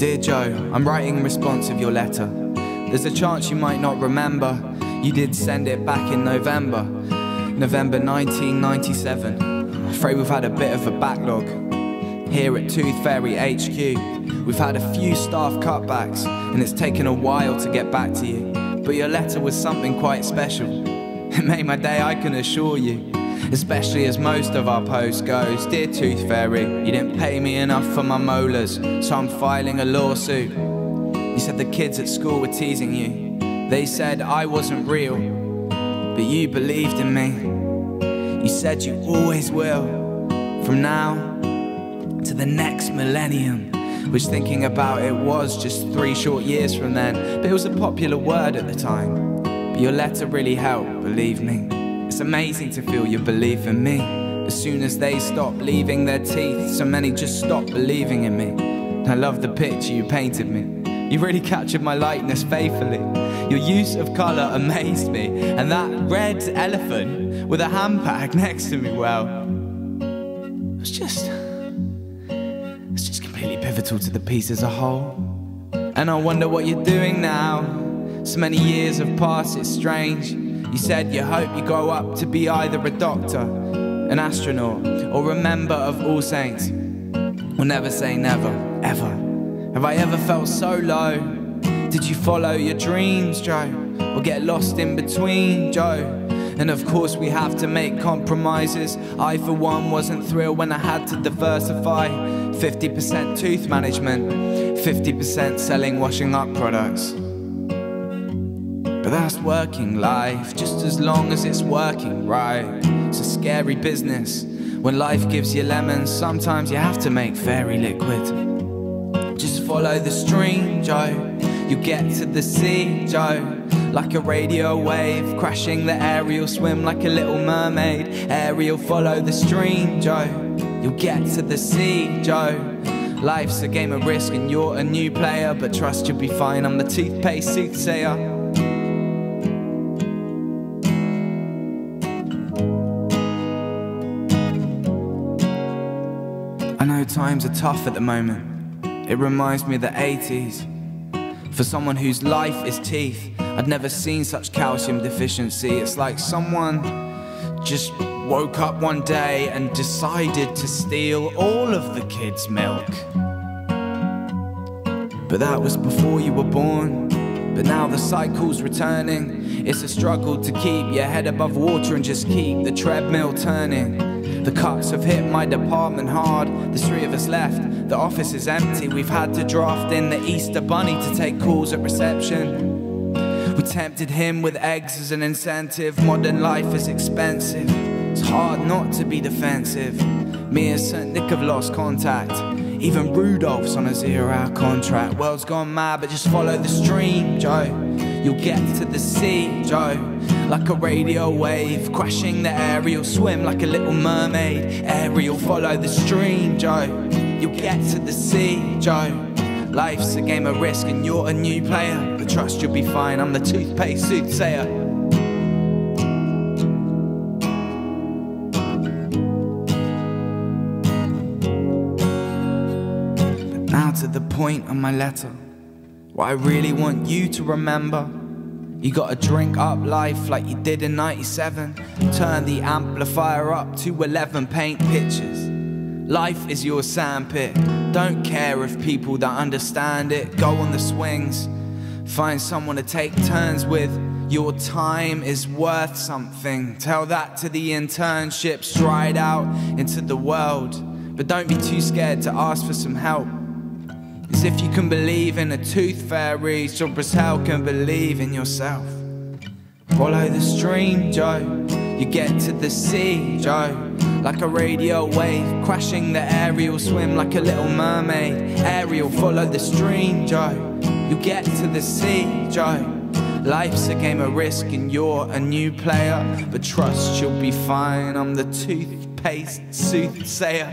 Dear Jo, I'm writing in response of your letter. There's a chance you might not remember. You did send it back in November, November 1997. I'm afraid we've had a bit of a backlog. Here at Tooth Fairy HQ, we've had a few staff cutbacks, and it's taken a while to get back to you. But your letter was something quite special. It made my day, I can assure you. Especially as most of our post goes. Dear Tooth Fairy, you didn't pay me enough for my molars So I'm filing a lawsuit. You said the kids at school were teasing you. They said I wasn't real But you believed in me. You said you always will From now to the next millennium. Which thinking about it was just three short years from then But it was a popular word at the time. But your letter really helped, believe me it's amazing to feel your belief in me. As soon as they stop leaving their teeth, so many just stop believing in me. I love the picture you painted me. You really captured my likeness faithfully. Your use of colour amazed me, and that red elephant with a handbag next to me, well, it was just. It's just completely pivotal to the piece as a whole. And I wonder what you're doing now. So many years have passed, it's strange. You said you hope you grow up to be either a doctor, an astronaut, or a member of All Saints. We'll never say never, ever. Have I ever felt so low? Did you follow your dreams, Jo? Or get lost in between, Jo? And of course, we have to make compromises. I, for one, wasn't thrilled when I had to diversify 50% tooth management, 50% selling washing up products. But that's working life, just as long as it's working right. It's a scary business. When life gives you lemons, sometimes you have to make fairy liquid. Just follow the stream, Jo. You get to the sea, Jo. Like a radio wave, crashing the aerial, swim like a little mermaid. Ariel, follow the stream, Jo. You'll get to the sea, Jo. Life's a game of risk and you're a new player, but trust you'll be fine. I'm the toothpaste soothsayer. I know times are tough at the moment. It reminds me of the 80s. For someone whose life is teeth, I'd never seen such calcium deficiency. It's like someone just woke up one day and decided to steal all of the kids' milk. But that was before you were born. But now the cycle's returning. It's a struggle to keep your head above water and just keep the treadmill turning. The cuts have hit my department hard. There's three of us left. The office is empty. We've had to draft in the Easter Bunny to take calls at reception. We tempted him with eggs as an incentive. Modern life is expensive. It's hard not to be defensive. Me and St. Nick have lost contact. Even Rudolph's on a zero hour contract. World's gone mad, but just follow the stream, Jo. You'll get to the sea, Jo. Like a radio wave, crashing the aerial, swim like a little mermaid. Ariel, follow the stream, Jo. You'll get to the sea, Jo. Life's a game of risk and you're a new player. But trust you'll be fine, I'm the toothpaste soothsayer. Now to the point of my letter. What I really want you to remember. You gotta drink up life like you did in 97. Turn the amplifier up to 11, paint pictures. Life is your sandpit. Don't care if people don't understand it. Go on the swings. Find someone to take turns with. Your time is worth something. Tell that to the internship. Stride out into the world. But don't be too scared to ask for some help. As if you can believe in a tooth fairy, sure as hell can believe in yourself. Follow the stream, Jo. You get to the sea, Jo. Like a radio wave, crashing the aerial, swim like a little mermaid. Ariel, follow the stream, Jo. You get to the sea, Jo. Life's a game of risk and you're a new player. But trust you'll be fine, I'm the toothpaste soothsayer.